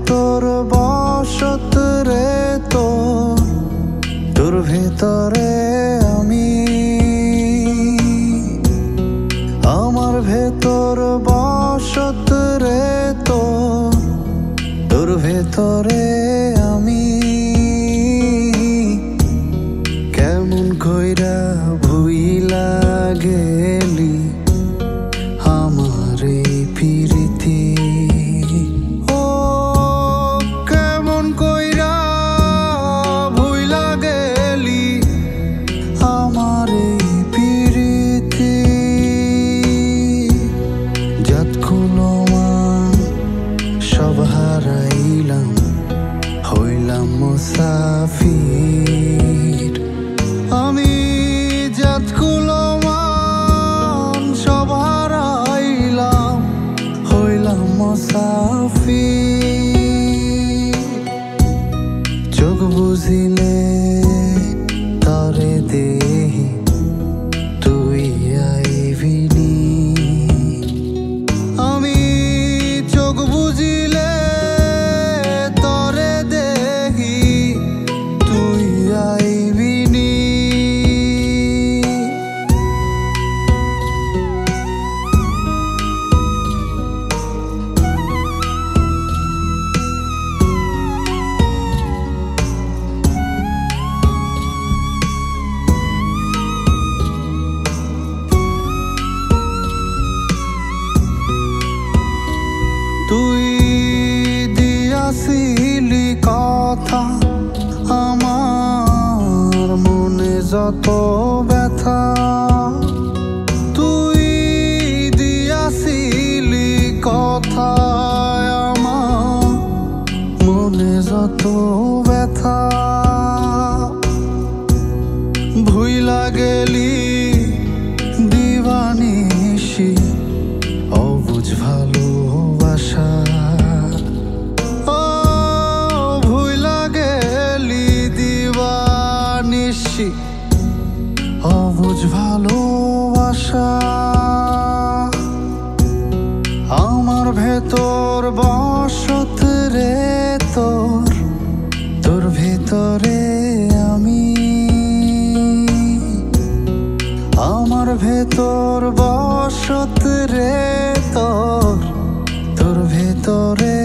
ভেতর বসত রে তো, তোর ভেতরে আমি। আমার ভেতর বসত রে তো, তোর ভেতরে আমি। কেমন কইরা ভুই লাগেলি feeling ব্যথা। ভুইলা গেলি দিবানিসি অবুঝ ভালোবাসা। ও ভুইলা গেলি দিবানিসি অবুঝ ভালোবাসা। আমার ভেতর বসত রে তোর ভেতর বসত রে তোর তোর ভেতরে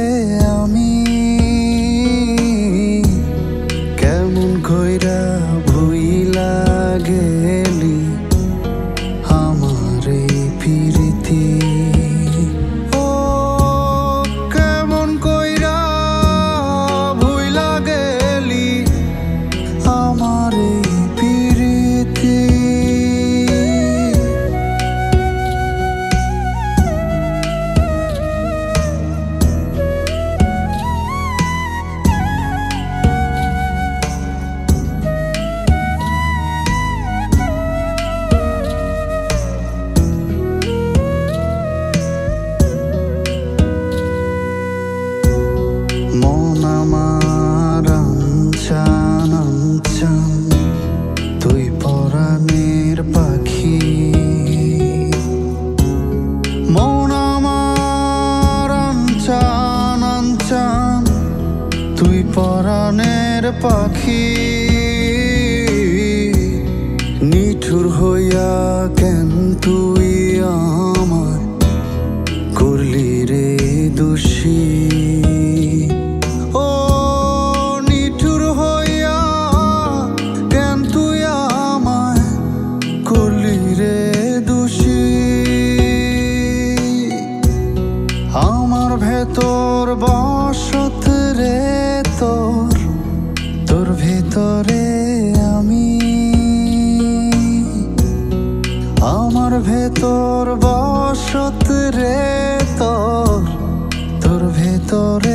পরাণের পাখি নিঠুর হইয়া কেন তুই ভেতর বসত রে তোর তোর ভেতরে